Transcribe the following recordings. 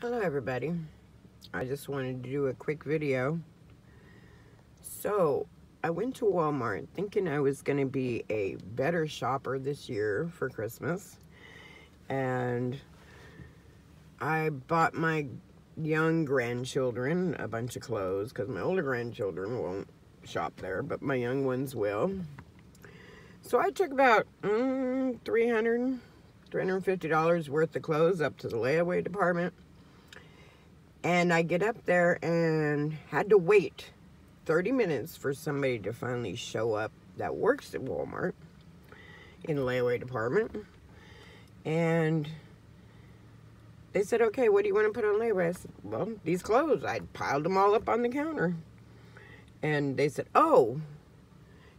Hello everybody. I just wanted to do a quick video. So, I went to Walmart thinking I was going to be a better shopper this year for Christmas. And I bought my young grandchildren a bunch of clothes because my older grandchildren won't shop there, but my young ones will. So I took about mm, 300 $350 worth of clothes up to the layaway department and I get up there and had to wait 30 minutes for somebody to finally show up that works at Walmart in the layaway department. And they said, okay, what do you want to put on layaway? I said, well, these clothes. I piled them all up on the counter. And they said, oh,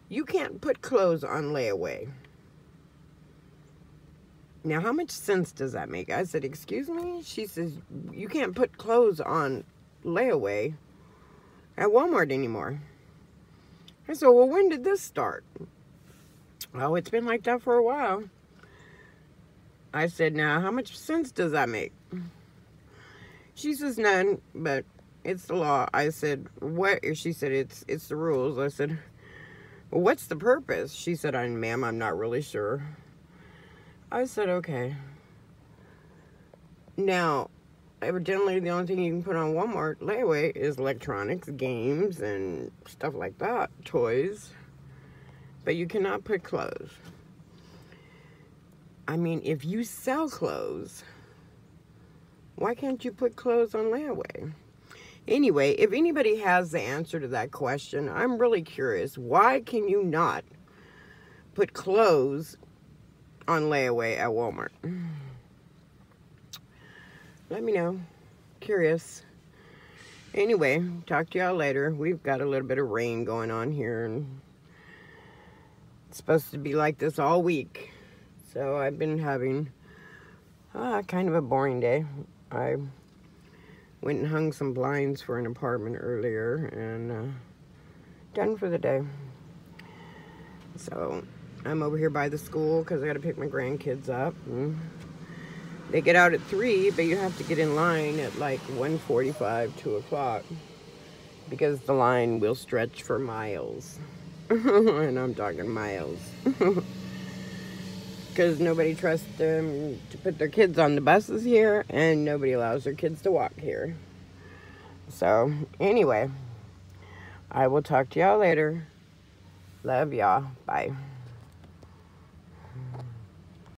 you can't put clothes on layaway. Now, how much sense does that make? I said, excuse me? She says, you can't put clothes on layaway at Walmart anymore. I said, well, when did this start? Oh, it's been like that for a while. I said, now, how much sense does that make? She says, none, but it's the law. I said, what? She said, it's, it's the rules. I said, well, what's the purpose? She said, ma'am, I'm not really sure. I said, okay. Now, evidently the only thing you can put on Walmart layaway is electronics, games, and stuff like that, toys. But you cannot put clothes. I mean, if you sell clothes, why can't you put clothes on layaway? Anyway, if anybody has the answer to that question, I'm really curious. Why can you not put clothes on layaway at Walmart. Let me know. Curious. Anyway, talk to y'all later. We've got a little bit of rain going on here. and It's supposed to be like this all week. So I've been having uh, kind of a boring day. I went and hung some blinds for an apartment earlier and uh, done for the day. So I'm over here by the school because I got to pick my grandkids up. They get out at 3, but you have to get in line at like 1.45, 2 o'clock. Because the line will stretch for miles. and I'm talking miles. Because nobody trusts them to put their kids on the buses here. And nobody allows their kids to walk here. So, anyway. I will talk to y'all later. Love y'all. Bye.